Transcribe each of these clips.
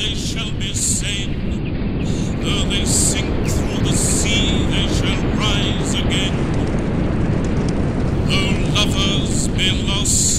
they shall be sane. Though they sink through the sea, they shall rise again. Though lovers be lost,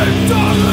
I've done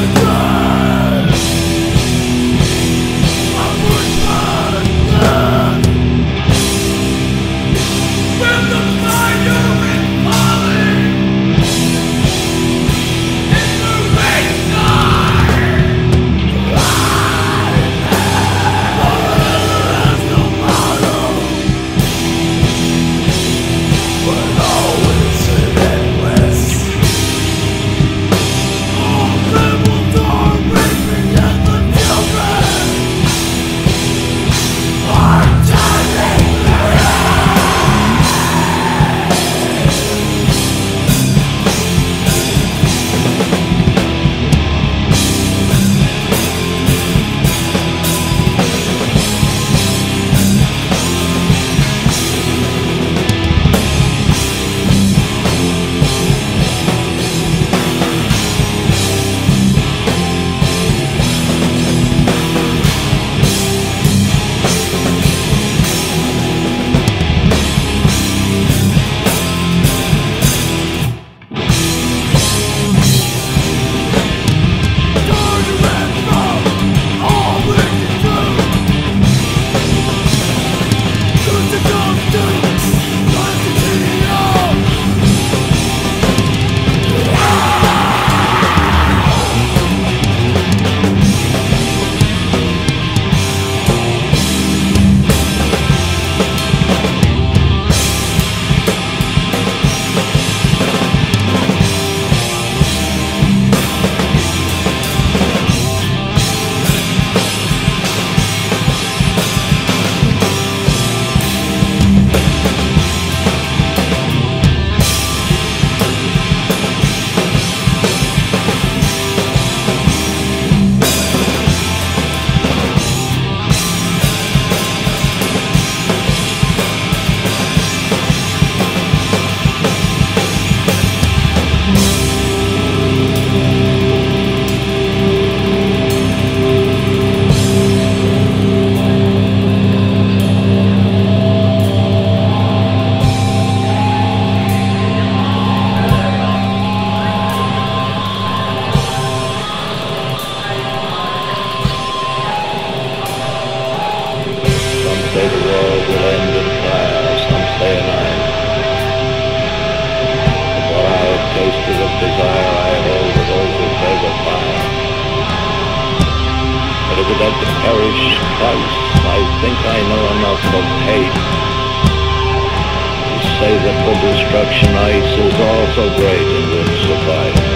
say that the destruction ice is also great and wind supply.